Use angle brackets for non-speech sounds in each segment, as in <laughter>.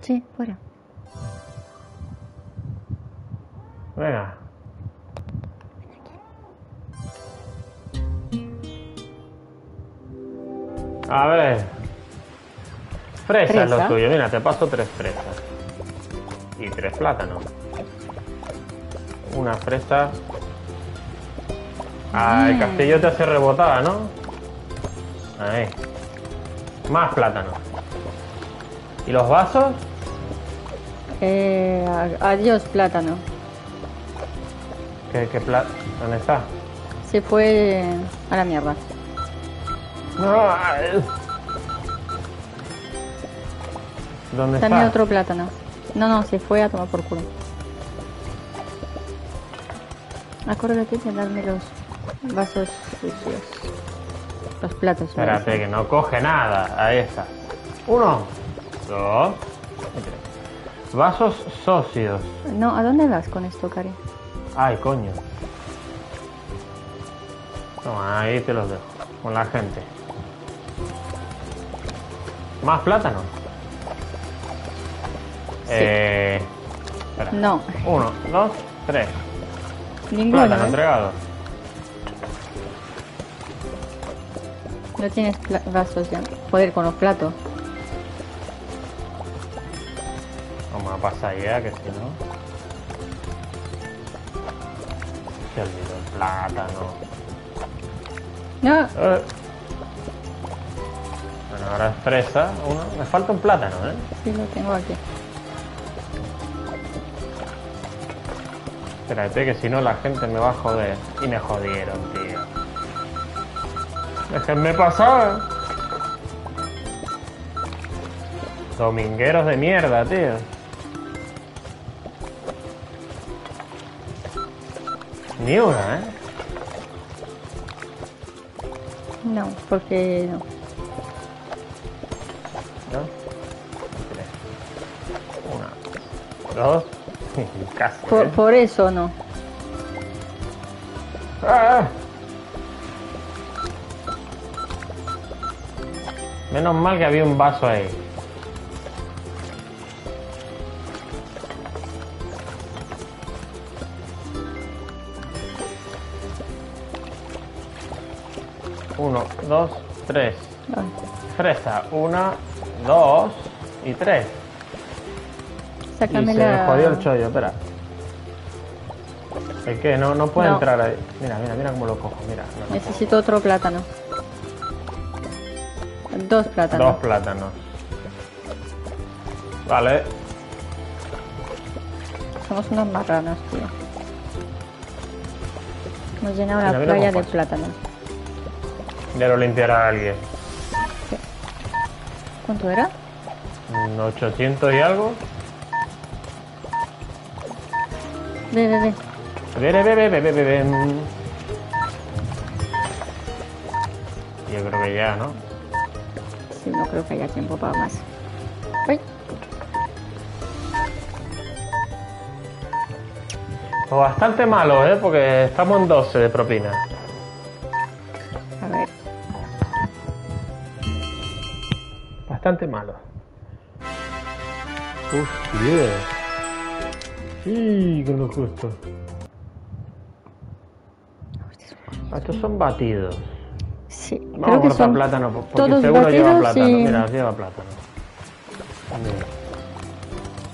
Sí, fuera. Venga. A ver. Fresa, es lo Fresa. tuyo. Mira, te paso tres fresas. Y tres plátanos. Una fresa. Ah, el Mm. castillo te hace rebotada, ¿no? Ahí. Más plátanos. ¿Y los vasos? Eh, adiós, plátano. ¿Qué, qué pla- ¿Dónde está? Se fue a la mierda. ¿Dónde Dame está? otro plátano. No, no, se fue a tomar por culo. Acuérdate de darme los vasos sucios. Los platos. Espérate, que no coge nada. Ahí está. Uno, dos. Vasos socios. No, ¿a dónde vas con esto, Cari? Ay, coño. Toma, ahí te los dejo. Con la gente. Más plátanos. Eh. Espera. No, Uno, dos, tres. ninguno. Plátano ¿eh? entregado. No tienes vasos ya. Joder, con los platos. Vamos a pasar ya, que si no. Se olvidó el plátano. No, Eh. Bueno, ahora es fresa. Uno. Me falta un plátano, ¿eh? sí lo tengo aquí. Espérate, que si no la gente me va a joder. Y me jodieron, tío. Déjenme pasar. Domingueros de mierda, tío. Ni una, ¿eh? No, porque no. Dos, tres. Una, dos, <laughs> casi. Por, ¿eh? por eso no. ¡Ah! Menos mal que había un vaso ahí. Uno, dos, tres. Ah, Fresa, una, dos y tres. Y Sácame se la. me jodió el chollo, espera. ¿El qué? No, no puede No. entrar ahí. Mira, mira, mira cómo lo cojo. Mira, no lo cojo. Necesito otro plátano. Dos plátanos. Dos plátanos. Vale. Somos unos marranos, tío. Hemos llenado Mira, la mira playa de plátanos. Ya lo limpiará alguien. ¿Cuánto era? Un 800 y algo. Ve, ve, ve. Ve, ve, ve, ve, ve, ve, ve, ve. Yo creo que ya, ¿no? Sí, no creo que haya tiempo para más. Uy, Pues bastante malo, ¿eh? Porque estamos en 12 de propina. Bastante malo. Hostia. Sí, con lo justo. Estos son batidos. Sí, Vamos creo a que cortar son plátano, porque todos seguro lleva plátano. y- Mira, lleva plátano. Mira,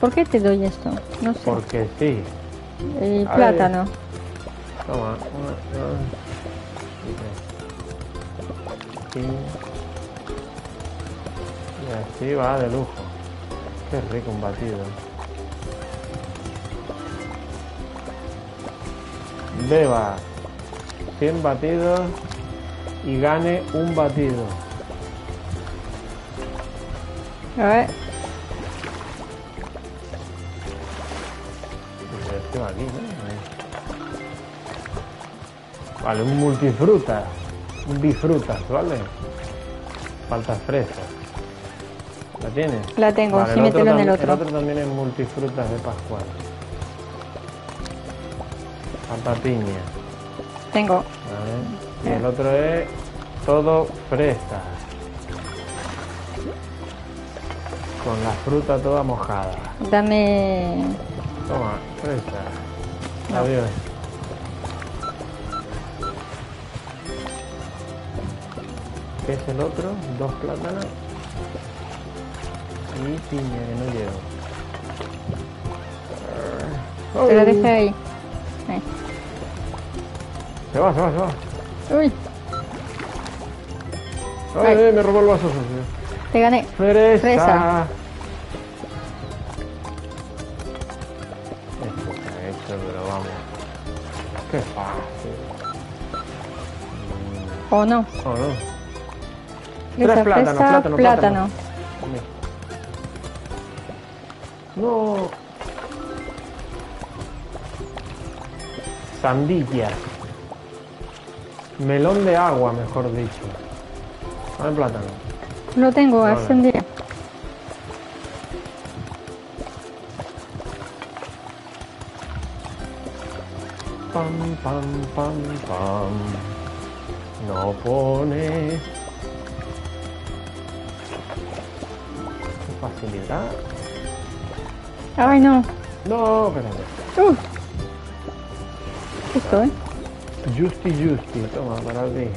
¿Por qué te doy esto? No sé. Porque sí. El A plátano. Toma, una, dos tres. Y, y así va de lujo. Qué rico un batido. Beba 100 batidos y gane un batido. A ver. Pues esto aquí. Vale, un multifruta. Un bifrutas, ¿vale? Falta fresa. ¿La tienes? La tengo, Vale, sí, mételo en el otro. El otro también es multifrutas de Pascual. Piña. Tengo. ¿vale? Y el otro es todo fresa. Con la fruta toda mojada. Dame... Toma, fresa. No. Adiós. ¿Qué es el otro? Dos plátanos. Y piña, que no llevo. Te lo Ay. dejé ahí. Ahí. Se va, se va, se va. Uy, Ay, Ay. me robó el vaso socio. te gané. Fresa. Fresa. Esto pero vamos. Qué fácil. ¿O no? Oh, no. Fresa, Tres plátanos, fresa, plátano, plátano. No. Sandilla. Melón de agua, mejor dicho. Dame plátano. Lo tengo, Vale. hace un día. Pam, pam, pam, pam. No pone. Qué facilidad. Ay, no. No, espérate. Uh. Justo, ¿eh? Justi Justi, toma, para ti.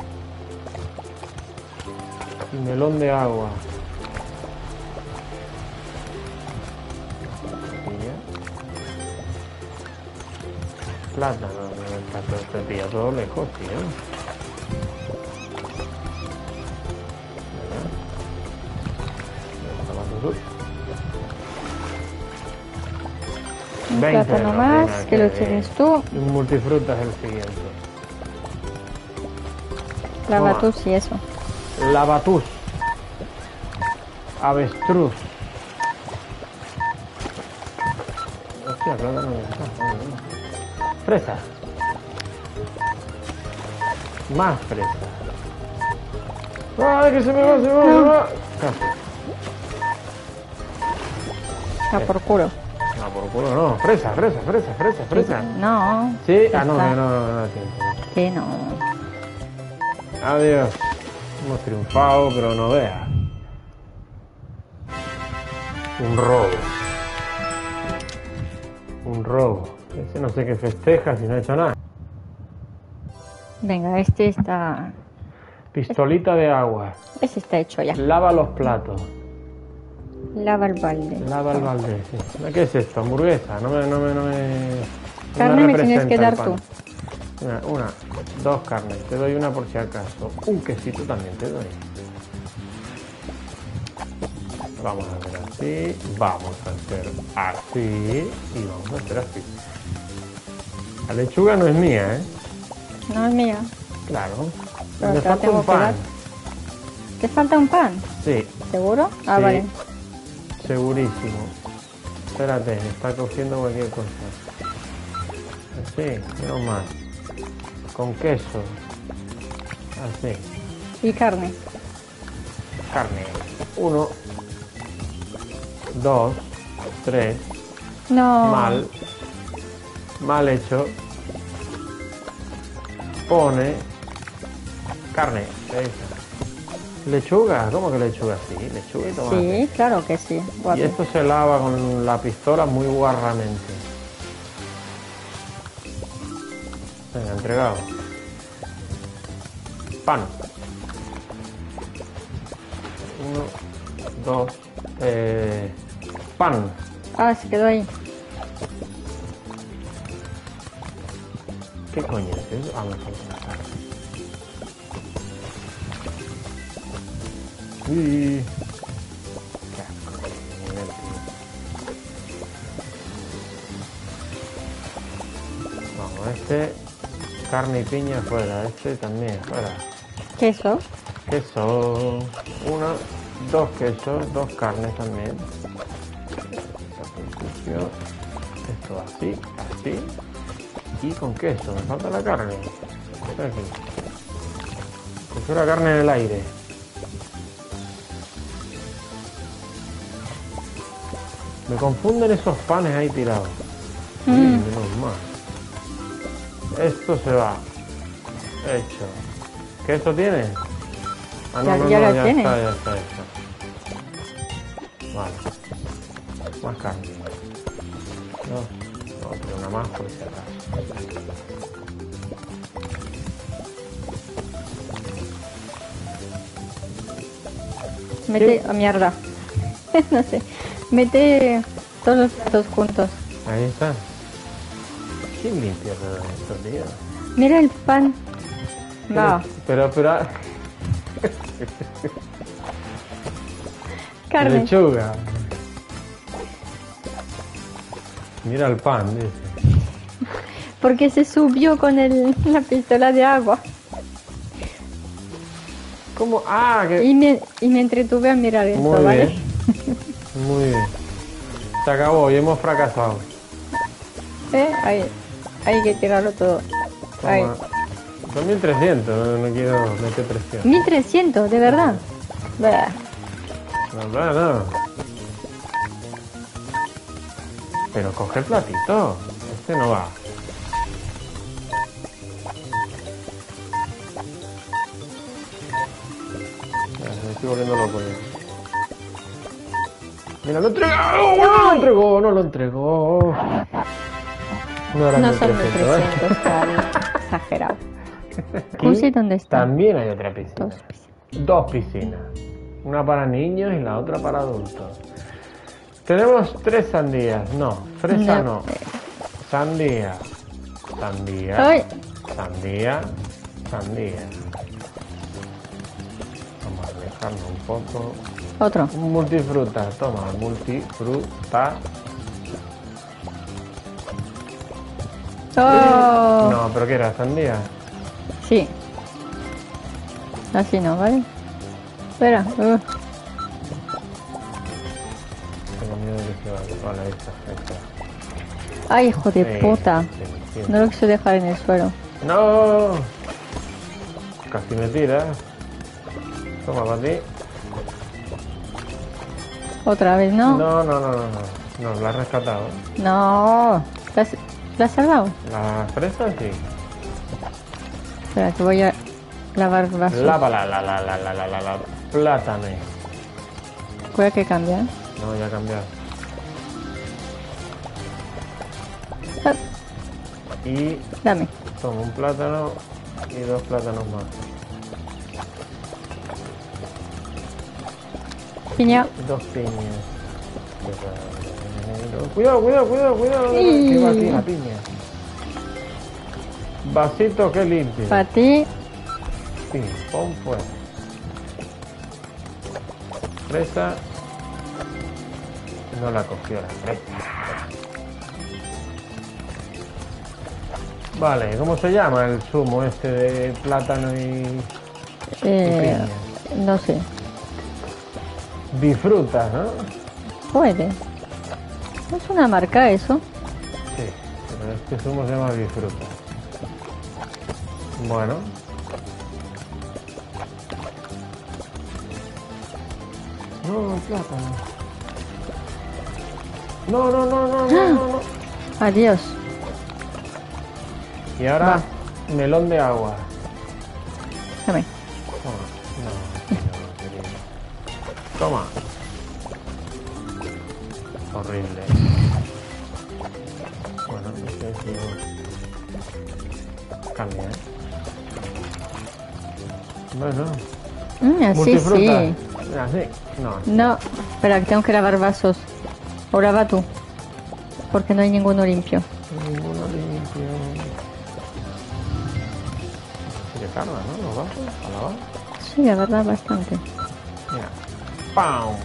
Y melón de agua. Pilla. Plátano, está todo te pilla todo lejos, tío. Plátano no, más, que lo tienes tú. Un multifruta es el siguiente. Lava Toma. tú y eso. Lavatús. Avestruz. Hostia, plátano no está. Fresa. Más fresa. ¡Ay, que se me va, se me va, se me va! Casi. A por culo. Culo no. Fresa, fresa, fresa, fresa, fresa. No. Sí, ah, no, no, no, no. Que no. Adiós. Hemos triunfado, pero no veas. Un robo. Un robo. Ese no sé qué festeja si no ha hecho nada. Venga, este está... Pistolita de agua. Ese está hecho ya. Lava los platos. Lava el balde. Lava el balde. sí. ¿Qué es esto? Hamburguesa. No me, no me, no me. no Carne me tienes que dar tú. Una, una, dos carnes. Te doy una por si acaso. Un quesito también te doy. Vamos a hacer así. Vamos a hacer así. Y vamos a hacer así. La lechuga no es mía, ¿eh? No es mía. Claro. Pero Me falta un que pan. dar. ¿Te falta un pan? Sí, ¿Seguro? Ah, Sí. vale. Segurísimo. Espérate, me está cogiendo cualquier cosa. Así, menos mal. Con queso. Así. Y carne. Carne. Uno. Dos. Tres. No. Mal. Mal hecho. Pone. Carne. esa. Lechuga. ¿Cómo que lechuga? Sí, lechuga y tomate. Sí, claro que sí. Y esto se lava con la pistola muy guarramente. Venga, entregado. Pan. Uno, dos, eh, pan. Ah, se quedó ahí. ¿Qué coño es eso? Ah, me falta carne. Tío. Vamos, este carne y piña fuera, este también fuera. Queso. Queso, una, dos quesos, dos carnes también. Esto así, así. Y con queso, me falta la carne. Está aquí. Puso la carne en el aire. Me confunden esos panes ahí tirados. Mm. Uy, menos mal. Esto se va. Hecho. ¿Queso tiene? Ah, Ya- ya lo tiene. Está, ya está, ya está. Vale. Más carne. No, no, pero una más por si acaso. Mete. a mierda. <laughs> no sé. Mete todos los platos juntos. Ahí está. ¿Quién limpia todo esto, tío? Mira el pan. No. Pero, pero. Carne. Lechuga. Mira el pan, dice. Porque se subió con el, la pistola de agua. ¿Cómo? Ah, que... Y me, y me entretuve a mirar esto, Muy ¿vale? bien. Muy bien. Se acabó y hemos fracasado. ¿Eh? Ahí. Hay que tirarlo todo. Ahí. Son 1300, no, no quiero meter presión. 1300, de verdad. Bah. No, no, no. Pero coge el platito. Este no va. Me estoy volviendo loco. ya. Mira, lo entregó. No lo entregó, no lo entregó. No son 1300, ¿eh? 1300, Cari. Exagerado. <laughs> Cusi, ¿dónde está? También hay otra piscina. Dos piscinas. Dos piscinas. Una para niños y la otra para adultos. Tenemos tres sandías. No, fresa no. No. Sandía. Sandía. ¡Ay! Sandía. Sandía. Vamos a alejarnos un poco. Otro. Multifruta. Toma, multifruta. ¡Oh! No, pero ¿qué era? Sandía. Sí. Así no, ¿vale? Espera. uh, Tengo miedo de que se. Vale, ahí está. Ahí está. Ay, hijo de Sí, puta. sí, sí. No lo quiso dejar en el suelo. ¡No! Casi me tira. Toma para ti. Otra vez, ¿no? No, no, no, no, no. No, la has rescatado. No. ¿La has, la has salvado? La fresa sí. Espera, que voy a lavar vasos. Lava la, la, la, la, la, la, la, la. Plátano. Voy a que cambia. ¿eh? No, ya ha cambiado. Ah, Y dame. toma un plátano y dos plátanos más. Piña. Dos piñas. Cuidado, cuidado, cuidado, cuidado. Sí. Que va aquí la piña. Vasito que limpio. Para ti. Sí, pon fuera. Fresa. No la cogió la fresa. Vale, ¿cómo se llama el zumo este de plátano y, y Eh, piña? no sé. Bifruta, ¿no? Puede. ¿No es una marca eso? Sí, pero este zumo se llama bifruta. Bueno. No, plátano. No, no, no, no, no, no, no. <gasps> Adiós. Y ahora, melón de agua. Dame. Toma. Horrible. Bueno, no sé si cambia, ¿eh? Bueno, Mm, así multifruta. sí. Así. No. No. Espera, que tengo que lavar vasos. O lava tú. Porque no hay ninguno limpio. Ninguno limpio. Se tarda, ¿no? Los vasos a lavar. Sí, la verdad, bastante. Mira. ¡Pam!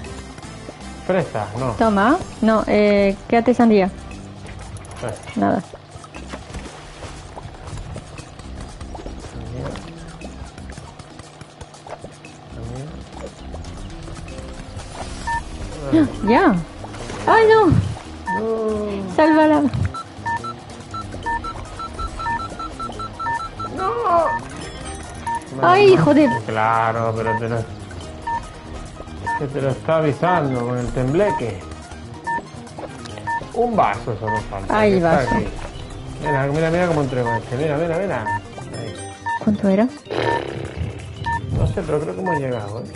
Fresa, no. Toma. No, eh, quédate sandía. Fresa. Nada. Ya. ¡Ay, no! No, Sálvala. no. ¡Ay, hijo de... Claro, pero te lo, que te lo está avisando con el tembleque. Un vaso solo falta. Ahí vaso. Mira, mira, mira cómo entrego este. Mira, mira, mira. Ahí. ¿Cuánto era? No sé, pero creo que hemos llegado, ¿eh?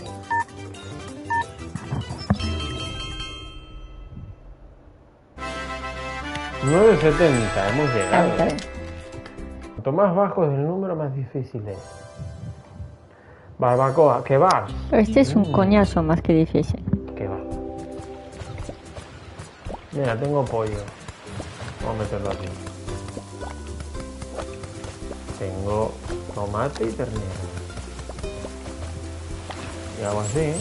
9.70, hemos Está llegado. bien. Cuanto más bajo es el número, más difícil es. Barbacoa, kebab. Este es un coñazo más que difícil. Kebab. Mira, tengo pollo. Vamos a meterlo aquí. Tengo tomate y ternera. Y hago así.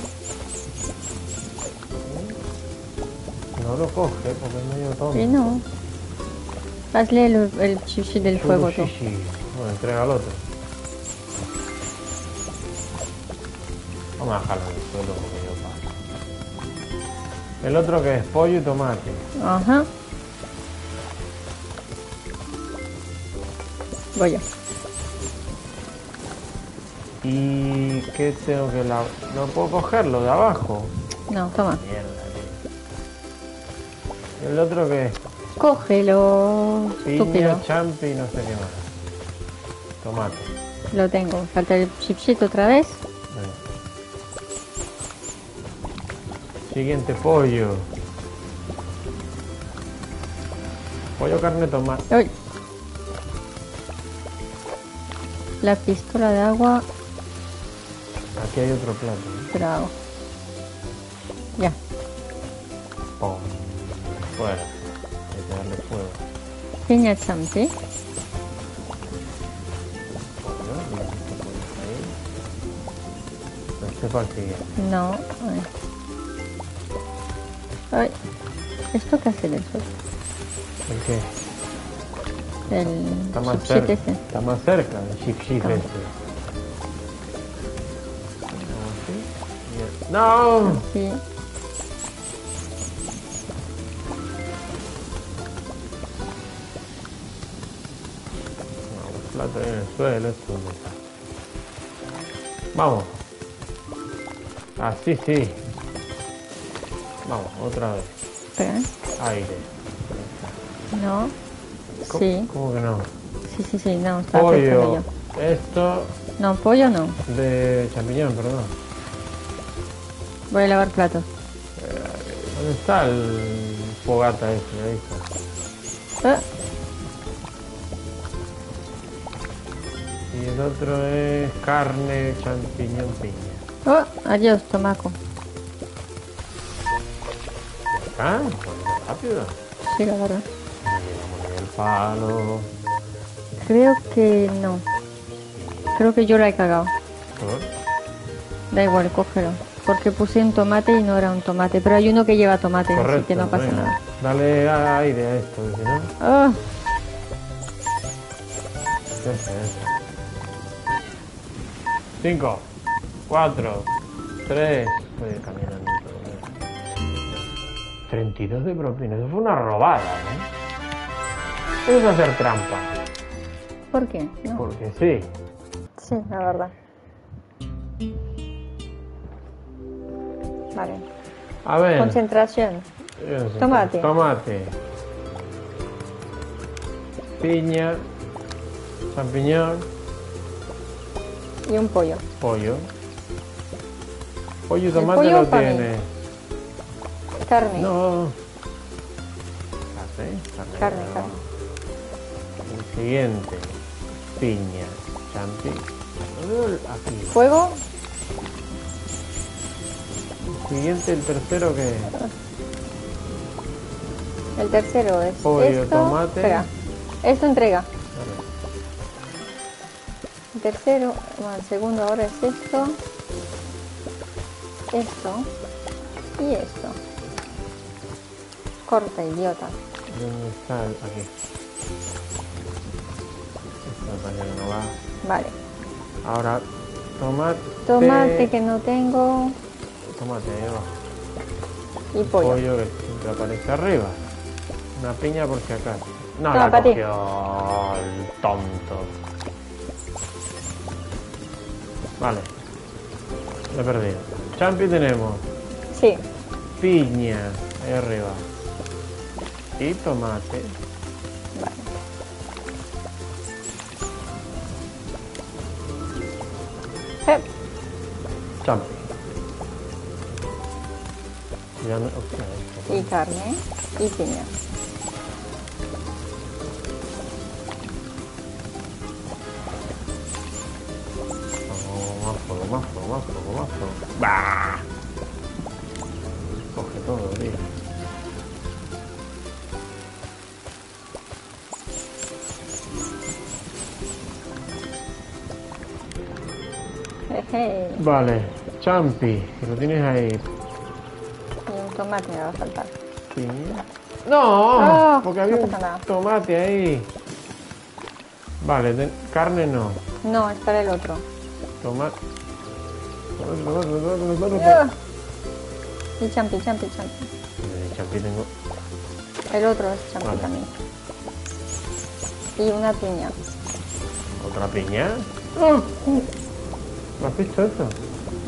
No lo coge porque es medio tonto. Y no. Hazle el, el chichi del fuego tú. Sushi. Bueno, entrega al otro. Vamos a dejarlo en el suelo porque yo paso. El otro que es pollo y tomate. Ajá. Voy yo. ¿Y qué tengo que lavar? No puedo cogerlo de abajo. No, toma. Mierda. El otro que es Cógelo, piña, estúpido. champi, no sé qué más. Tomate. Lo tengo. Falta el chipsito otra vez. Siguiente pollo. Pollo, carne, tomate. Uy. La pistola de agua. Aquí hay otro plato. ¿eh? Ya. Pum. Fuera. Hay que darle fuego. Piña champi. El siguiente. No. ¿Esto qué hace del sol? ¿El qué? El Está más cerca. ese. Está más cerca el chip chip Ah. ese. Así. ¡No! Sí. No, los platos en el suelo, esto. Vamos. Así sí. Vamos, otra vez. Espera. ¿eh? Aire. No. ¿Cómo- Sí. ¿Cómo que no? Sí, sí, sí. No, pensando Pollo. yo. Esto No, pollo no. de champiñón, perdón. Voy a lavar platos. ¿Dónde está el fogata ese? Ahí está. Ah, Y el otro es carne, champiñón, piña. Oh, adiós, tomaco. ¿Ah? Bueno, rápido. Sí, la verdad. Vamos el palo. Creo que no. Creo que yo la he cagado. Por- Da igual, cógelo. Porque puse un tomate y no era un tomate. Pero hay uno que lleva tomate, así que no pasa venga. nada. Dale a- aire a esto, si no. Ah, ¿Qué es eso? 5, 4, 3. Estoy caminando. todo bien. 32 de propina. Eso fue una robada, ¿eh? Eso es hacer trampa. ¿Por qué? No. Porque sí. Sí, la verdad. Vale. A ver. Concentración. no Tomate. Tomate. Piña. Champiñón. Y un pollo. Pollo. Pollo y ¿El tomate pollo lo mí? Carne. No. Carne, carne. Carne, no. carne. El siguiente. Piña. Champi. Aquí. Fuego. El siguiente, el tercero que El tercero es Pollo, esto. tomate. Espera. Esto entrega. El tercero, bueno, el segundo ahora es esto. Esto. Y esto. Corta, idiota. ¿Dónde está? el- Aquí. Esta parece que no va. Vale. Ahora, tomate. Tomate que no tengo. Tomate ahí abajo. Y pollo. Pollo que aparece arriba. Una piña por si acaso. No, Toma, la pa' ti. cogió el tonto. Vale. Lo he perdido. Champi tenemos. Sí. Piña. Ahí arriba y tomate. Vale. Eh. Ya no, okay. Y carne y piña. Gomazo, gomazo, gomazo, gomazo. Coge todo, tío. Vale, champi, que lo tienes ahí. Y un tomate me va a faltar. ¡No! Porque no había nada. un tomate ahí. Vale, de- carne no. No, es para el otro. Tomate. Ah. Y champi, champi, champi. De champi tengo. El otro es champi Vale. también. Y una piña. ¿Otra piña? ¡Ah! ¿No has visto eso?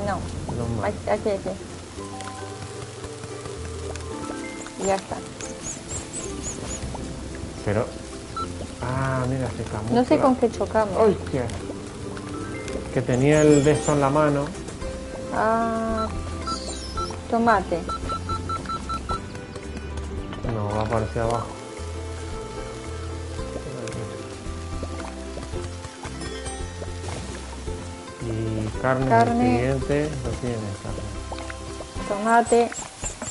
No, aquí, aquí. Ya está. Pero. Ah, mira, se camufla. No sé con qué chocamos. ¡Hostia! Que tenía el de esto en la mano. Ah, tomate. No, va a aparecer abajo. Carne, Carne. siguiente lo tiene, carne. Tomate.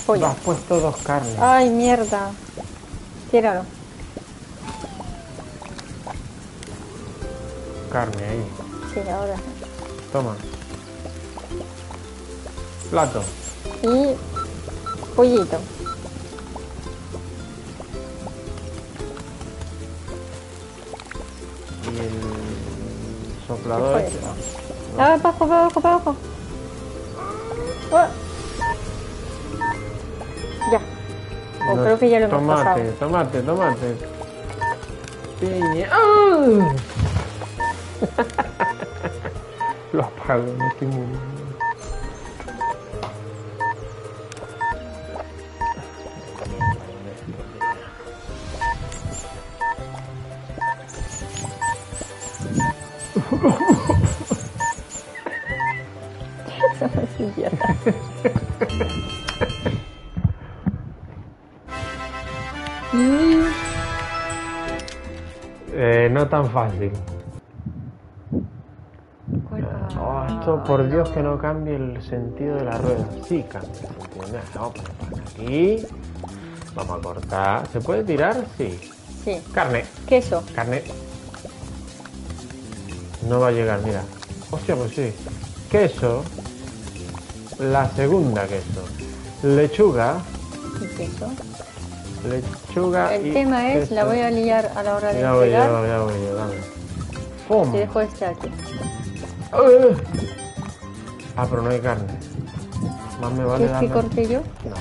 Pollo. has puesto dos carnes. Ay, mierda. Tíralo. Carne ahí. Sí, ahora. Toma. Plato. Y pollito. Ah. Ya. O creo que ya lo hemos tomate, pasado. Tomate, tomate, Piña. ¡Ah! <laughs> lo apago, no estoy <laughs> tan fácil. Oh, esto por Dios que no cambie el sentido de la rueda. Sí cambia el sentido. Aquí. Vamos a cortar. ¿Se puede tirar? Sí. Sí. Carne. Queso. Carne. No va a llegar, mira. Hostia, pues sí. Queso. La segunda queso. Lechuga. Y queso. Lechuga El y tema es, la voy a liar a la hora de Ya voy yo, ya voy yo, dame. Si dejo este aquí. Ah, pero no hay carne. Más me vale ¿Quieres que corte yo? No.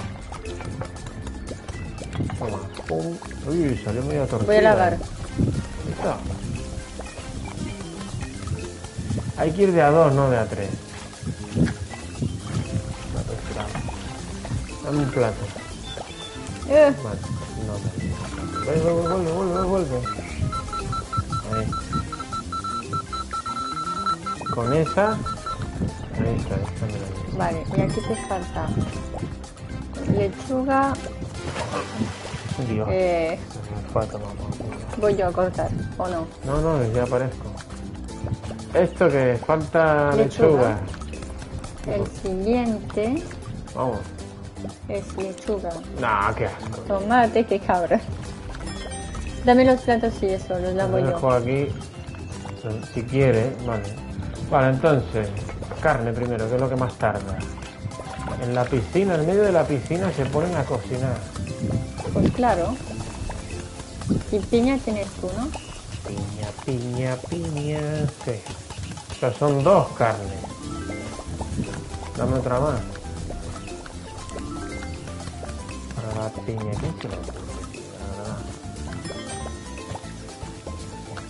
Toma. Pum. Uy, salió medio torcida. Voy a lavar. eh. Listo. Hay que ir de a dos, no de a tres. Dame un plato. Eh, Vale. Vuelve, vuelve, vuelve, vuelve. Ahí. Con esa. Ahí está, vale, y aquí te falta lechuga. Dios. Eh, voy yo a cortar, ¿o no? No, no, ya aparezco. Esto que falta Lechuga. lechuga. El siguiente Vamos. es lechuga. Nah, qué asco. Tomate, qué cabra. Dame los platos y eso, los lavo yo. dejo aquí. Si quiere, vale. Vale, entonces, carne primero, que es lo que más tarda. En la piscina, en medio de la piscina se ponen a cocinar. Pues claro. Y piña tienes tú, ¿no? Piña, piña, piña. Sí. O sea, son dos carnes. Dame otra más. Para la piña, ¿quién se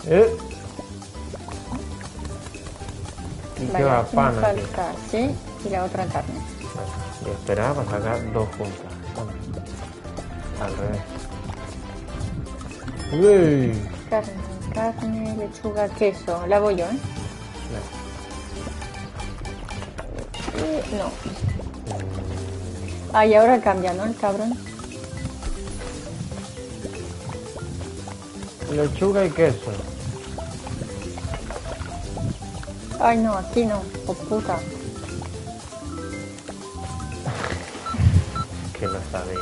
¿Eh? Y Vale, me pan aquí. falta, sí, y la otra carne. Venga, Y esperar para sacar dos juntas. Al revés. ¡Uy! Carne, carne, lechuga, queso. Lavo yo, ¿eh? Y no. Ah, y ahora cambia, ¿no? El cabrón. Lechuga y queso. Ay, no, aquí no. Oh, puta. <laughs> que no sabía.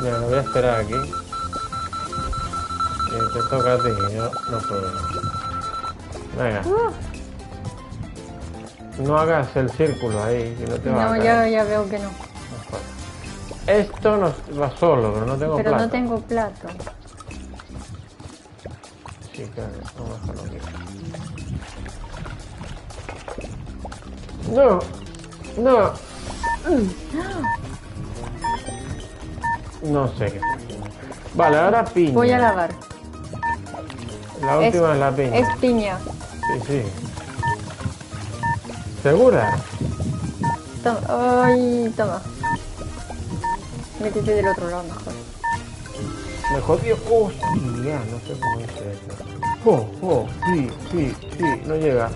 Mira, lo voy a esperar aquí. Y te toca a ti, yo no puedo. Venga. Uh, No hagas el círculo ahí, que no te va a no, ya, ya veo que no. Esto no va solo, pero no tengo Pero plata. no tengo plato. No, no. No sé qué. Vale, ahora piña. Voy a lavar. La última es, la piña. Es piña. Sí, sí. ¿Segura? Toma. Ay, toma. Métete del otro lado mejor. Me jodió. Hostia, no sé cómo hice eso. Oh, oh, sí, sí, sí, no llega.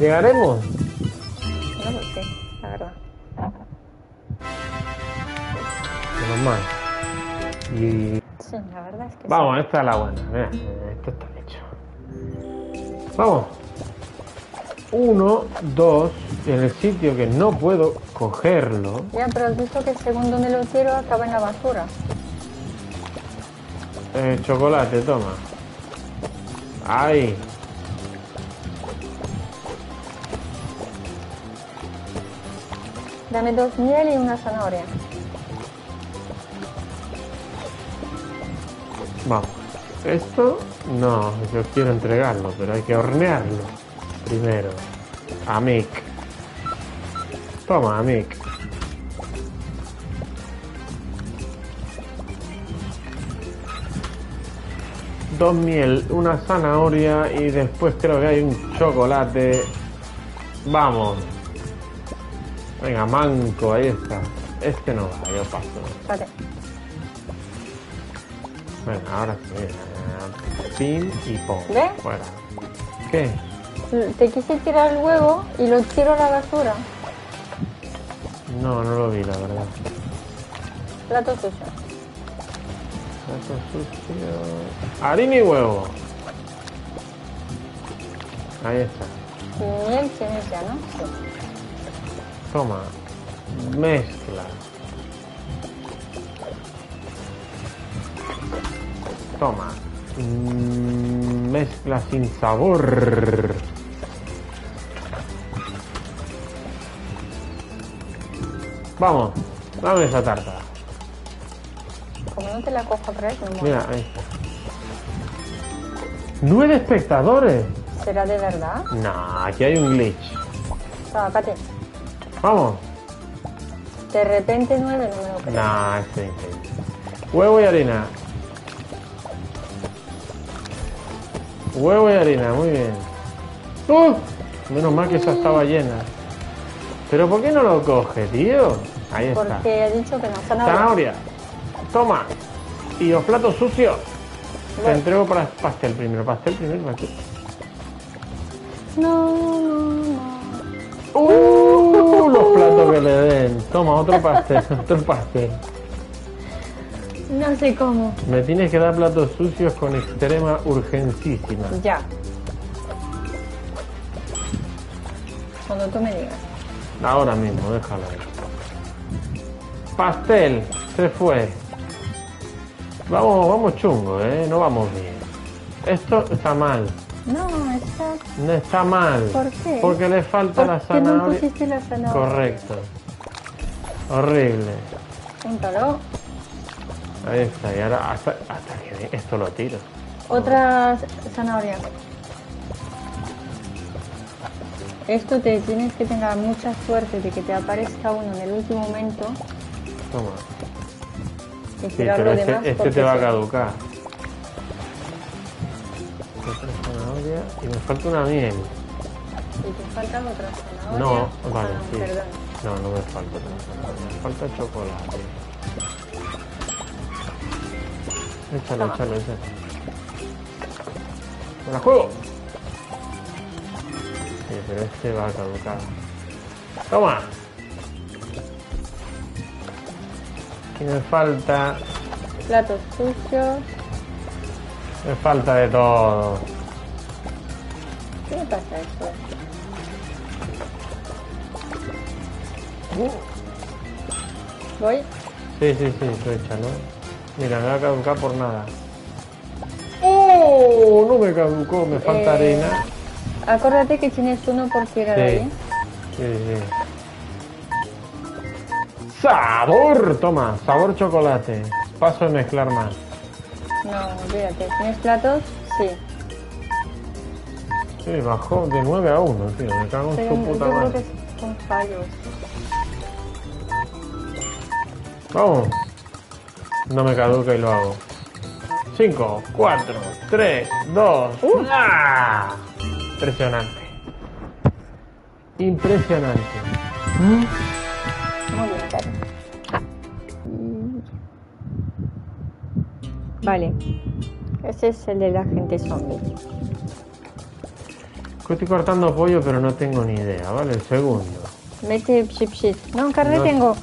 ¿Llegaremos? No lo sé, la verdad. Menos mal. Y Sí, la verdad es que Vamos, esta es la buena. Mira, esto está hecho. Vamos. Uno, dos, en el sitio que no puedo cogerlo. Ya, pero has visto que según donde lo tiro acaba en la basura. Eh, chocolate, toma. Ahí. Dame dos miel y una zanahoria. Vamos. Esto, no, yo quiero entregarlo, pero hay que hornearlo primero. A Mick. Toma, Mick. Dos miel, una zanahoria y después creo que hay un chocolate. Vamos. Venga, manco, ahí está. Este no va, yo paso. Vale. Venga, ahora sí. Pin y pon. ¿Ve? Fuera. ¿Qué? Te quise tirar el huevo y lo tiro a la basura. No, no lo vi, la verdad. Plato sucio. Harina y huevo. Ahí está. Miel tienes ya, ¿no? Sí. Toma. Mezcla. Toma. Mm, mezcla sin sabor. Vamos, dame esa tarta. Como no te la cojo otra vez, me. Mira, ahí está. ¿Nueve espectadores? ¿Será de verdad? Nah, aquí hay un glitch. Sácate. Vamos. De repente nueve no me lo creo. Nah, este es increíble. Huevo y harina. Huevo y harina, muy bien. ¡Uh! Menos mal que esa estaba llena. ¿Pero por qué no lo coge, tío? Ahí está. Porque he dicho que no. Zanahoria. Zanahoria. Toma. Y los platos sucios. Te Voy. entrego para pastel primero. Pastel primero, pastel. No, no, no. ¡Uh! Los <laughs> platos que le den. Toma, otro pastel, <laughs> otro pastel. No sé cómo. Me tienes que dar platos sucios con extrema urgencísima. Ya. Cuando tú me digas. Ahora mismo, déjalo ahí. Pastel, se fue. Vamos, vamos chungo, eh. No vamos bien. Esto está mal. No, está. No está mal. ¿Por qué? Porque le falta la ¿Por qué no zanahoria. pusiste la zanahoria? Correcto. Horrible. Júntalo. Ahí está. Y ahora hasta, hasta que esto lo tiro. Otra zanahoria. Esto te tienes que tener mucha suerte de que te aparezca uno en el último momento Toma. Y Sí, pero este, este te va a caducar. Y me falta una miel. Y te falta otra zanahoria. No, vale, Ah, sí. Perdón. No, no me falta otra zanahoria. Me falta chocolate. Échalo, Toma. échalo, échalo. ¡Me la juego! Sí, pero este va a caducar. ¡Toma! Aquí me falta... Platos sucios. Me falta de todo. ¿Qué me pasa esto? ¿Voy? Sí, sí, sí, echa, ¿no? Mira, me va a caducar por nada. ¡Oh! No me caducó, me falta Eh, arena. Acuérdate que tienes uno por tirar Sí. ahí. Sí, sí. ¡Sabor! Toma, sabor chocolate. Paso a mezclar más. No, olvídate. ¿Tienes platos? Sí. Sí, bajó de 9 a 1, tío. Me cago en Pero su yo puta creo que madre. son fallos. Vamos. No me caduca y lo hago. 5, 4, 3, 2. Uh. Impresionante. Impresionante. Muy bien, claro. Vale. Ese es el de la gente zombie. Estoy cortando pollo, pero no tengo ni idea, ¿vale? El segundo. Mete chip shit. No, carne No. tengo.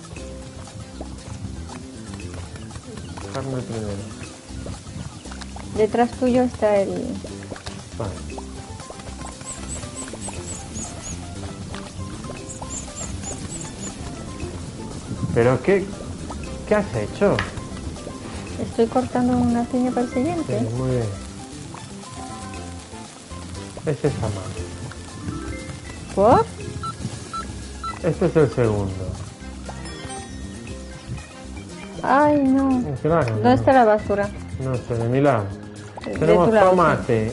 Carne primero. Detrás tuyo está el... Vale. ¿Pero qué, qué has hecho? Estoy cortando una piña para el Sí, siguiente. muy bien. Es esa mano. ¿Por? Este es el segundo. Ay, no. Claro. ¿Dónde está la basura? No sé, de mi lado. De Tenemos lado, tomate.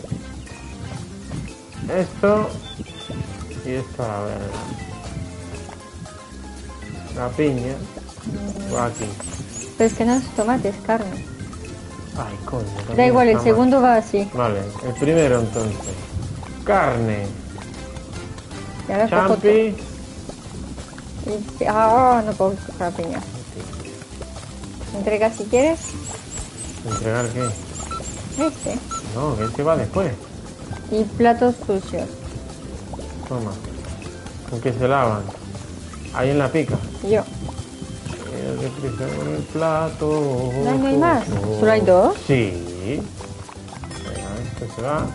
Esto. Y esto a ver. La piña. Va aquí. Pero es que no es tomate, es carne. Ay, coño. Da igual, el mal. segundo va así. Vale, el primero entonces. Carne. Y ahora Champi. Y- Ah, no puedo la piña. Entrega si quieres. ¿Entregar qué? Este. No, este va después. Y platos sucios. Toma. ¿Con qué se lavan? Ahí en la pica. Yo. El plato. No, hay más. ¿Solo hay dos? Sí. Venga, esto se va.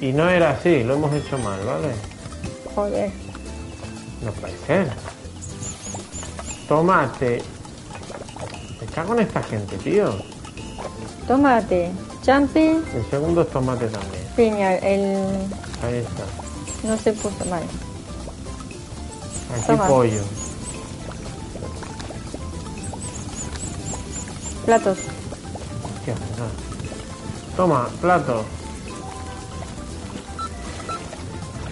Y no era así, lo hemos hecho mal, ¿vale? Joder. No puede ser. Tomate. Me cago en esta gente, tío. Tomate. Champi. El segundo es tomate también. Piña. El... Ahí está. No se puso mal. Aquí Toma. pollo. Platos. ¿Qué haces? Ah. Toma, plato.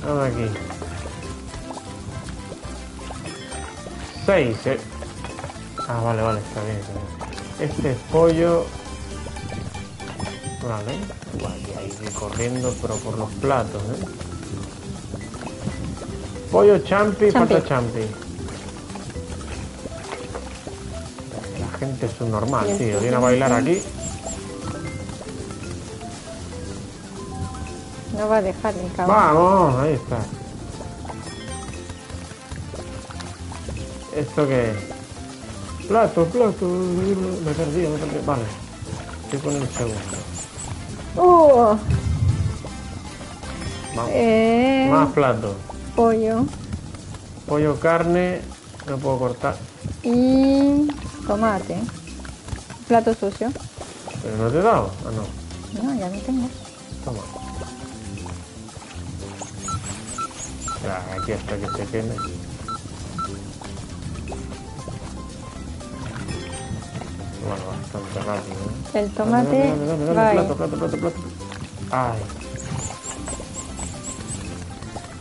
Ahora aquí. Seis, eh. Ah, vale, vale, está bien, está bien. Este es pollo. Vale. Vale, ahí corriendo, pero por los platos, ¿eh? Pollo champi, Champi. pata champi. La gente es un normal, tío. Viene a bailar aquí. No va a dejar el cabrón. Vamos, ahí está. ¿Esto qué es? Plato, plato. Me perdí, me perdí. Vale. Estoy con el segundo. ¡Uh! Vamos. Eh, Más plato. Pollo. Pollo, carne. No puedo cortar. Y tomate. Plato sucio. Pero no te he dado. Ah, no. No, ya no tengo. Toma. Aquí hasta que se queme. Bueno, bastante rápido, ¿eh? El tomate Dame, dame, dame, va dame, ahí. plato, plato, plato, plato. Ay.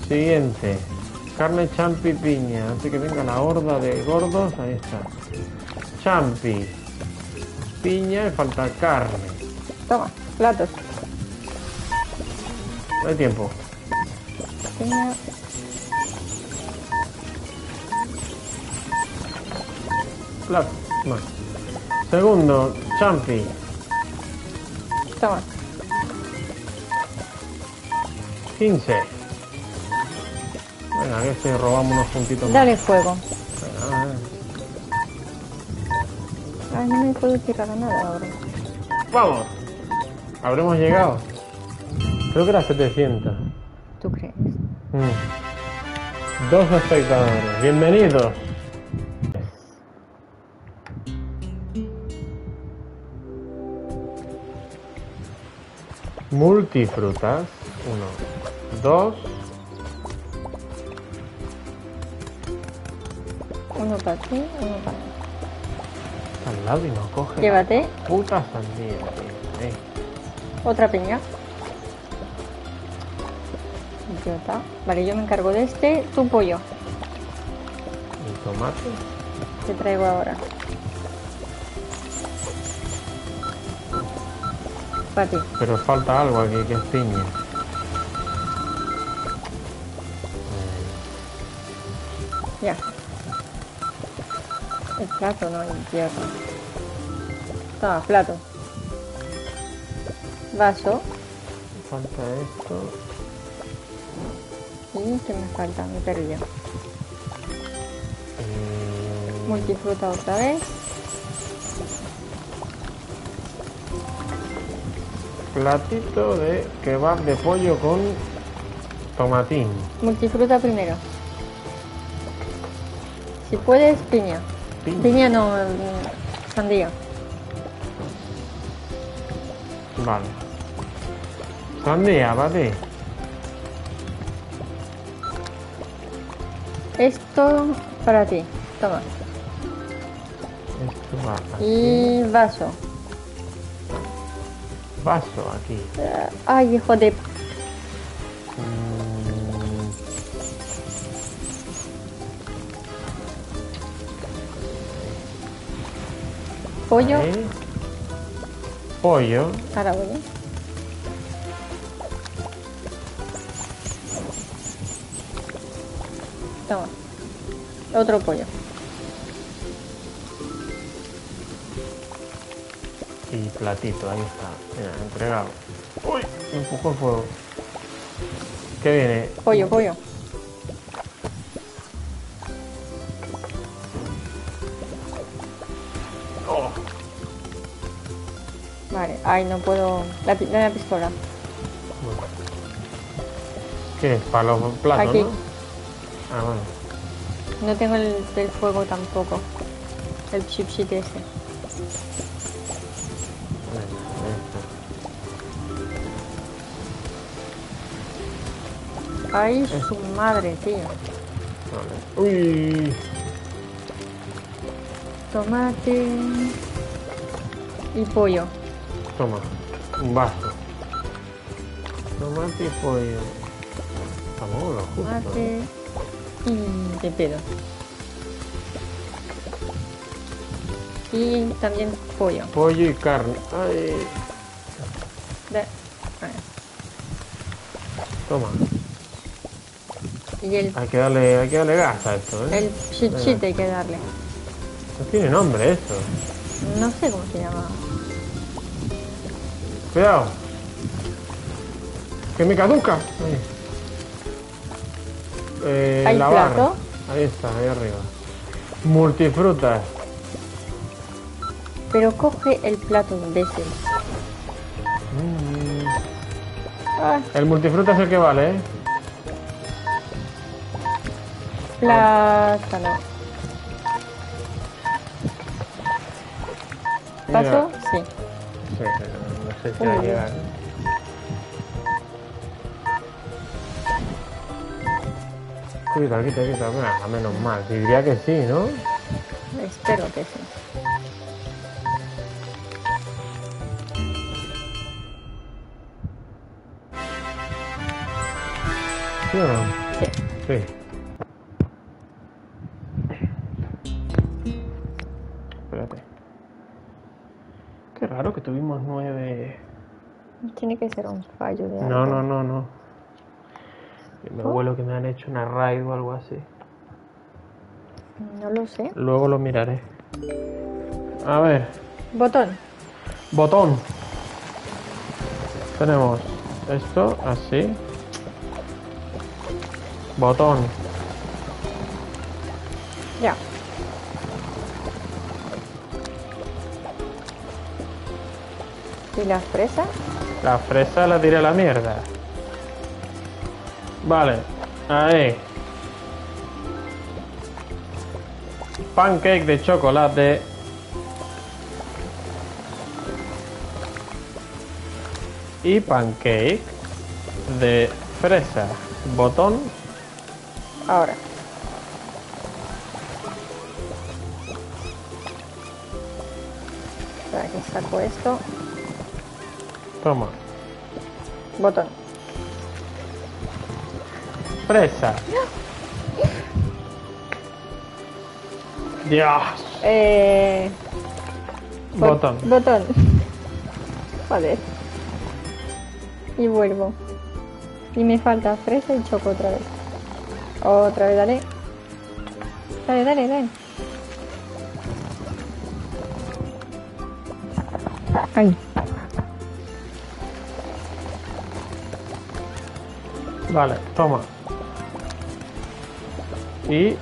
Siguiente. Carne champi piña. Antes que venga la horda de gordos, ahí está. Champi. Piña y falta carne. Toma, platos. No hay tiempo. Piña. Plato. Más. Segundo, champi. Toma. 15. Venga, a ver si robamos unos puntitos más. Dale fuego. Venga, a ver. Ay, no me puedo tirar a nada ahora. Vamos. Habremos llegado. Creo que era 700. ¿Tú crees? Mm. Dos espectadores. Bienvenidos. Multifrutas. Uno, dos. Para ti, uno para. Está al lado y no coge. Llévate Puta sandía, tío. Eh. otra piña. Idiota. Vale, yo me encargo de este. Tu pollo. El tomate. Te traigo ahora. Para ti. Pero falta algo aquí que es piña. Ya. El plato, no, idiota. Toma, plato. Vaso. Falta esto. ¿Y qué me falta? Me perdí. Eh, Multifruta otra vez. platito de kebab de pollo con tomatín. Multifruta primero. Si puedes, piña. Piña. Piña no, sandía. Vale. Sandía, ti. Esto para ti. Toma. Esto va aquí. Y vaso. Vaso aquí. Ay, hijo de... Pollo. ahí. Pollo. ¿eh? Toma. Otro pollo. Y platito, ahí está. Mira, entregado. Uy, me empujó el fuego. ¿Qué viene? Pollo, pollo. Ay, no puedo... La, dame la pistola. ¿Qué? Para los platos, Aquí. ¿no? Ah, bueno. No tengo el del fuego tampoco. El chip sheet ese. Ay, su madre, tío. Vale. Uy. Tomate. Y pollo. Toma, un vaso. Tomate y pollo. Vamos, lo justo. Tomate. Y de pedo. Y también pollo. Pollo y carne. Ay, De- toma. Y el, Hay que darle, hay que darle gas a esto, ¿eh? el chip sheet hay que darle. No tiene nombre esto. No sé cómo se llama. Cuidado. Que me caduca. Ahí. Eh, ¿Hay lavar. plato? Ahí está, ahí arriba. Multifrutas. Pero coge el plato, imbécil. Mm. Ah, El multifruta es el que vale, ¿eh? plátano. ¿Paso? Sí. Sí, sé si va a Uy. llegar. Quita, quita, quita. Ah, menos mal. Diría que sí, ¿no? Espero que sí. ¿Sí o no? Sí. Sí. Raro que tuvimos nueve. Tiene que ser un fallo de No, algo. no, no, no. Yo me huelo que me han hecho una raid o algo así. No lo sé. Luego lo miraré. A ver, Botón. botón. Tenemos esto así. Botón. Ya. ¿Y la fresa? La fresa la tiré a la mierda. Vale. Ahí. Pancake de chocolate. Y pancake de fresa. Botón. Ahora. Espera que saco esto. Toma. Botón. Fresa. Dios. Eh... bot- Botón. Botón. Joder. Y vuelvo. Y me falta fresa y choco otra vez. Otra vez, dale. Dale, dale, dale. Ay. Vale, toma. Y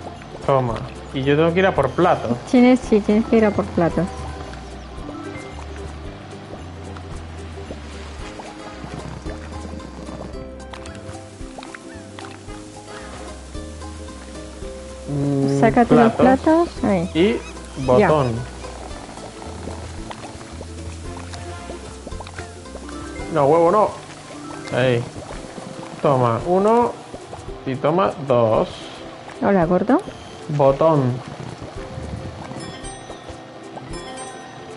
toma. Y yo tengo que ir a por plato. Tienes, sí, tienes que ir a por platos. Mm, Sácate los platos platos. Ahí. Y botón. No, huevo no. Ahí. Toma uno. Y toma dos. Hola, gordo. Botón.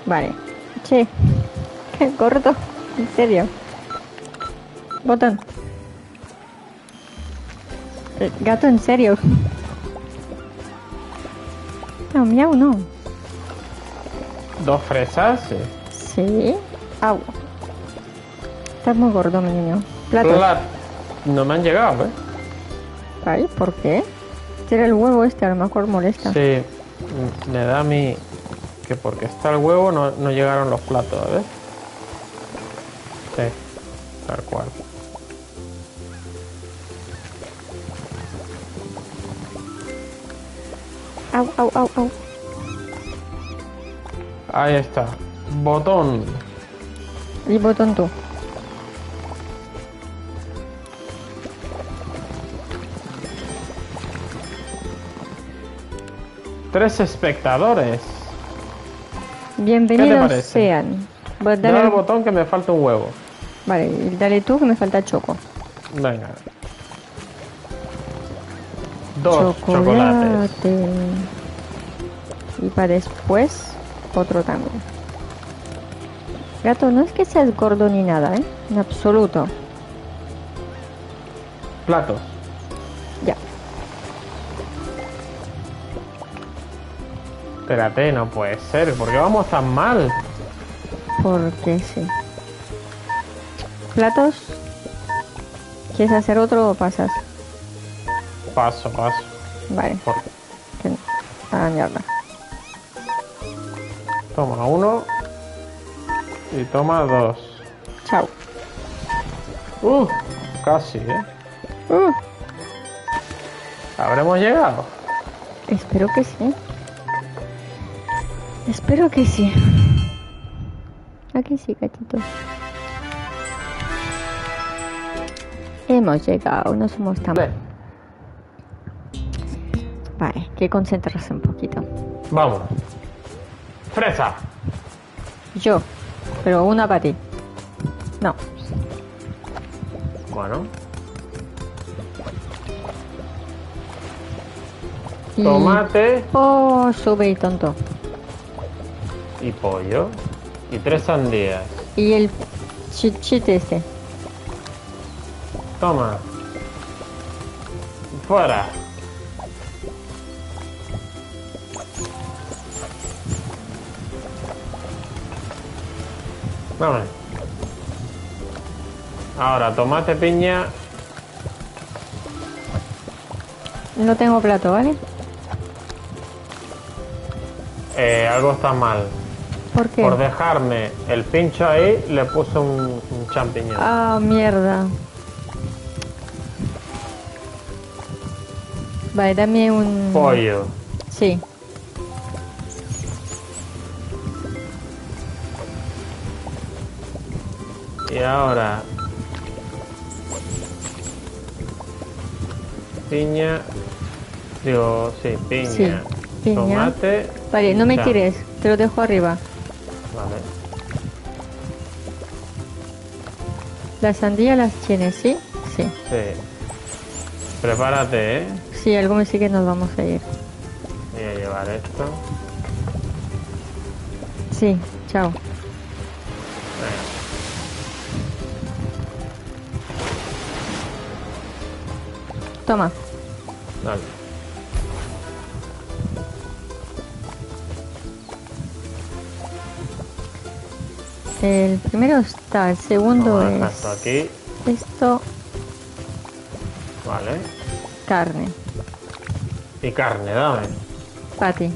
Vale. Che. Qué gordo. En serio. Botón. Eh, Gato, en serio. No, miau, no. Dos fresas. sí. Sí. Agua. Estás muy gordo, mi niño. Platos. Plat- No me han llegado, ¿eh? Ay, ¿por qué? Tira el huevo este, a lo mejor molesta. Sí. Me da a mí que porque está el huevo no, no llegaron los platos, ¿ves? Sí. Tal cual. Au, au, au, au. Ahí está. Botón. Y botón tú. Tres espectadores. Bienvenidos parece? sean. Pues Dale dale- al botón que me falta un huevo. Vale, y dale tú que me falta choco. Venga. Dos chocolates. Chocolate. Y para después, otro también. Gato, no es que seas gordo ni nada, ¿eh? En absoluto. Platos. Espérate, no puede ser. ¿Por qué vamos tan mal? Porque sí. Platos. ¿Quieres hacer otro o pasas? Paso, paso. Vale. Por- Ah, mierda. Toma uno. Y toma dos. Chao. Uh, casi, ¿eh? Uh, ¿Habremos llegado? espero que sí. Espero que sí. Aquí sí, gatito. Hemos llegado, no somos tan... Vale. Vale, hay que concentrarse un poquito. Vamos. Fresa. Yo, pero una para ti. No, Bueno. y- Tomate Oh, sube y tonto. Y pollo. Y tres sandías. Y el chi- chiste este. Toma. Fuera. Vamos. Ahora, tomate, piña. No tengo plato, ¿vale? Eh, algo está mal. ¿Por qué? Por dejarme el pincho ahí, le puse un, un champiñón. Ah, mierda. Vale, dame un... Pollo. Sí. Y ahora. piña. Digo, sí, piña. Sí, piña. Tomate. Vale, no me ya. tires, te lo dejo arriba. Vale. La sandía las tienes, ¿sí? Sí. Sí. Prepárate, ¿eh? Sí, algo me sigue, nos vamos a ir. Voy a llevar esto. Sí, chao. Venga. Toma. Dale. El primero está, el segundo Vamos a dejar esto es aquí. esto, Vale. carne. Y carne, dame. Para ti.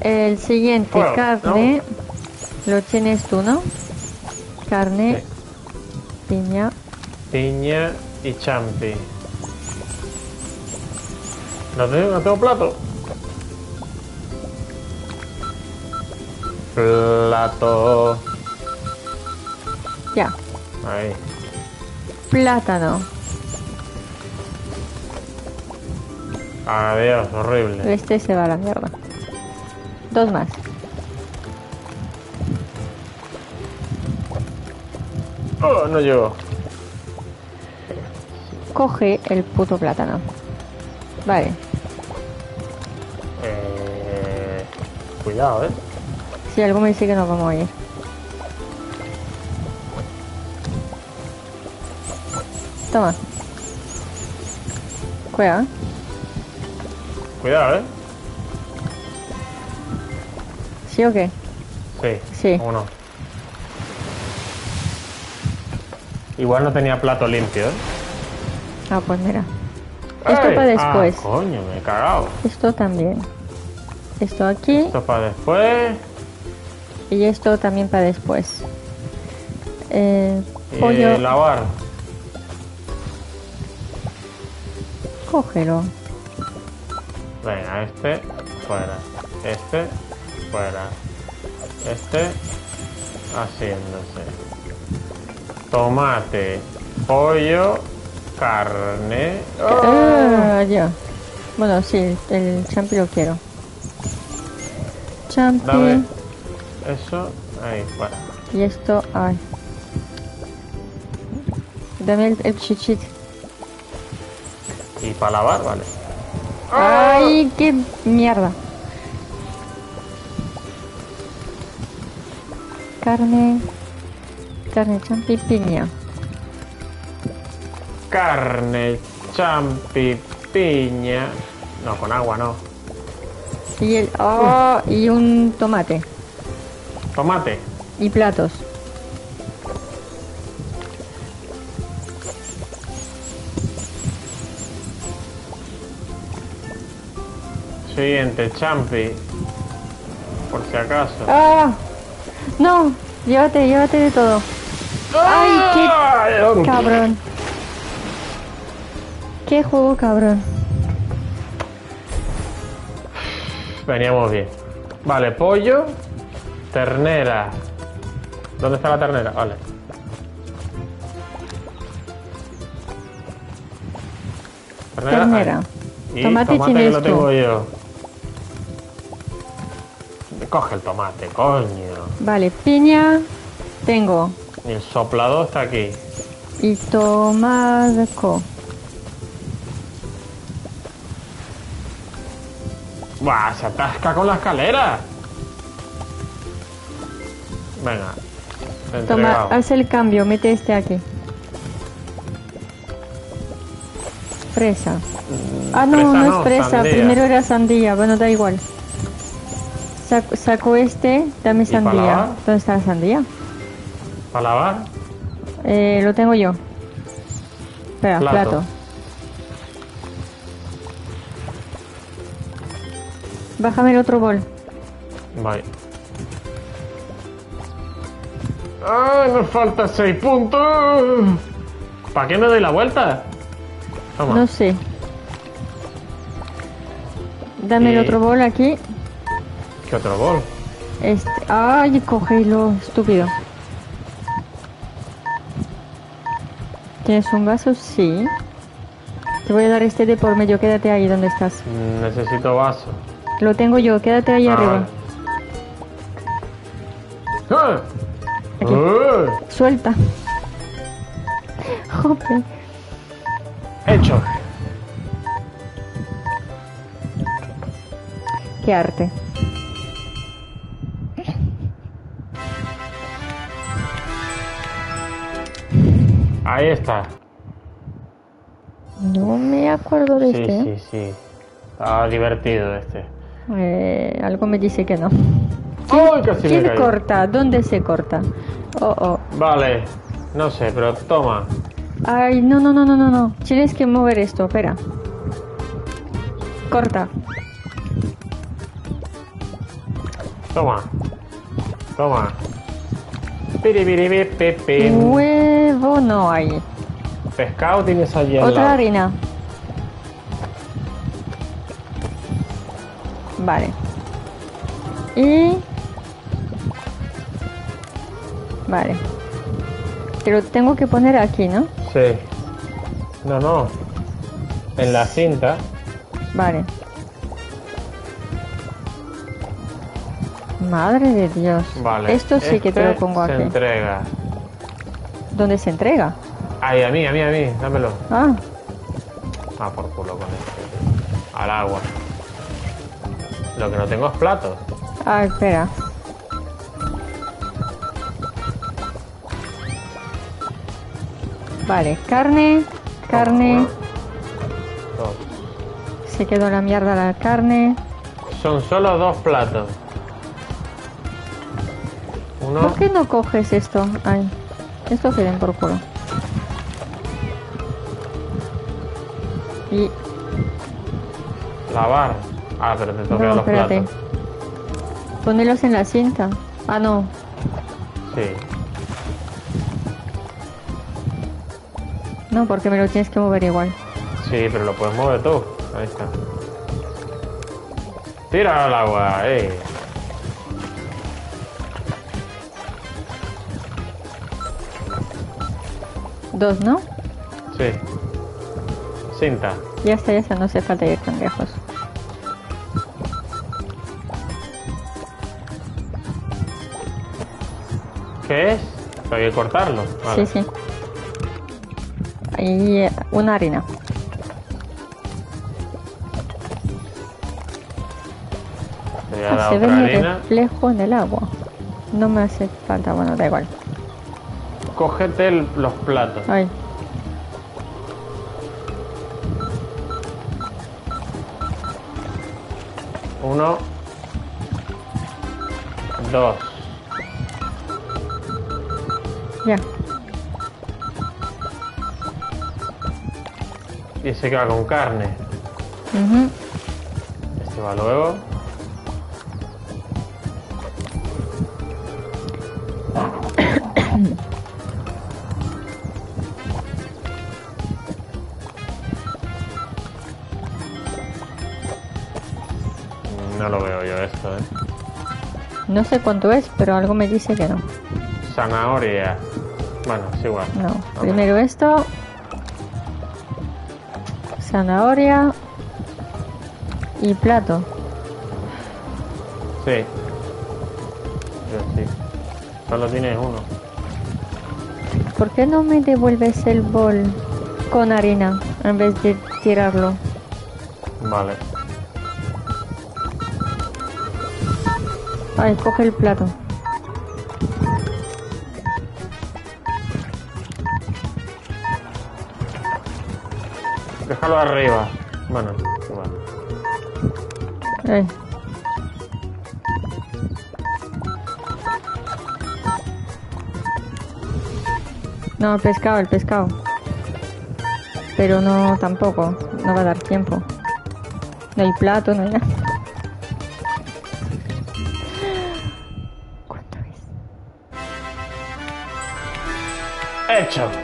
El siguiente, Bueno, carne. Lo tienes tú, ¿no? Carne, Sí. piña. Piña y champi. ¿No tengo, no tengo plato? Plato. Ya. Ahí. Plátano. Adiós, horrible. Este se va a la mierda. Dos más. Oh, no llego. Coge el puto plátano. Vale. Eh, cuidado, eh. Si algo me dice que nos vamos a ir. Toma. Cueva. Cuidado, eh. ¿Sí o qué? Sí. Sí. ¿O no? Igual no tenía plato limpio, ¿eh? Ah, pues mira. Esto para después. Ah, coño, me he cagado. Esto también. Esto aquí. Esto para después. Y esto también para después. Eh, pollo. lavar. Cógelo. Venga, este fuera. Este fuera. Este haciéndose. Tomate, pollo, carne. ¡Oh! Ah, ya. Bueno, sí, el champi lo quiero. Champi. Dame eso ahí fuera. Y esto, ay. Dame el, el chichit. Y para lavar, vale. Ay, qué mierda. Carne. Carne, champi, piña. Carne, champi, piña. No, con agua no. Y el. Oh, y un tomate. Tomate. Y platos. Siguiente, champi. Por si acaso. ¡Ah! No, llévate, llévate de todo. ¡Ay, qué cabrón! ¡Qué juego cabrón! Veníamos bien. Vale, pollo, ternera. ¿Dónde está la ternera? Vale. Ternera. ahí. Y Tomate tomate lo tengo yo. Coge el tomate, coño. Vale, piña tengo. Y el soplador está aquí. Y tomaco. ¡Buah! Se atasca con la escalera. Venga. Toma, haz el cambio, mete este aquí. Fresa. Ah, no, fresa no, no, es fresa. sandía. Primero era sandía. Bueno, da igual. Saco, saco este, dame ¿Y para sandía. ¿Dónde está la sandía? ¿Para lavar? Eh, lo tengo yo. Espera, Plato. plato. Bájame el otro bol. Vale. ¡Ay, me falta 6 puntos! ¿Para qué me doy la vuelta? Toma. No sé. Dame el otro bol aquí. ¿Qué otro gol? Este. Ay, cógelo, estúpido. ¿Tienes un vaso? Sí. Te voy a dar este de por medio, quédate ahí donde estás. Mm, Necesito vaso. Lo tengo yo, quédate ahí Ah, arriba. ¡Ah! Aquí. ¡Ah! Suelta. <laughs> Jope. Hecho. Qué arte. Ahí está. No me acuerdo de Sí, este. ¿eh? sí, sí. Estaba divertido este. Eh, algo me dice que no. ¡Ay, casi ¿Quién corta? ¿Dónde se corta? Oh, oh. Vale. No sé, pero toma. Ay, no, no, no, no, no, no. Tienes que mover esto, espera. Corta. Toma. Toma. Piribiribipipi. Huevo no hay. Pescado tienes allí al Otra lado. harina. Vale. Y... Vale. Pero tengo que poner aquí, ¿no? Sí. No, no. En la cinta. Vale. Madre de Dios. Vale. Esto sí que te lo Este pongo se aquí. entrega. ¿Dónde se entrega? Ay, a mí, a mí, a mí. Dámelo. Ah, Ah, por culo con este. Al agua. Lo que no tengo es platos. ah, espera. Vale, carne, carne. Dos. Se quedó la mierda la carne. Son solo dos platos. ¿Por qué no coges esto? Ay, esto se por culo. Y Lavar. Ah, pero te toca no, los espérate. platos. Ponelos en la cinta. Ah, no. Sí. No, porque me lo tienes que mover igual. Sí, pero lo puedes mover tú. Ahí está. Tira al agua, eh. Dos, ¿no? Sí. Cinta. Ya está, ya está, no hace falta ir tan lejos. ¿Qué es? Hay que cortarlo. Vale. Sí, sí. Ahí eh, una harina. Ah, se ve mi reflejo en el agua. No me hace falta, bueno, da igual. Cógete el- los platos. Ay, Uno. Dos. ya. Y ese que va con carne. Ujú. Este va luego. No sé cuánto es, pero algo me dice que no. Zanahoria. Bueno, es igual. No. Primero esto. Zanahoria. Y plato. Sí. Yo sí. Solo tienes uno. ¿Por qué no me devuelves el bol con harina en vez de tirarlo? Vale. Ay, coge el plato. Déjalo arriba. Bueno, igual. Ay. No, el pescado, el pescado. Pero no, tampoco. No va a dar tiempo. No hay plato, no hay nada. ¿Cuánto es? Hecho.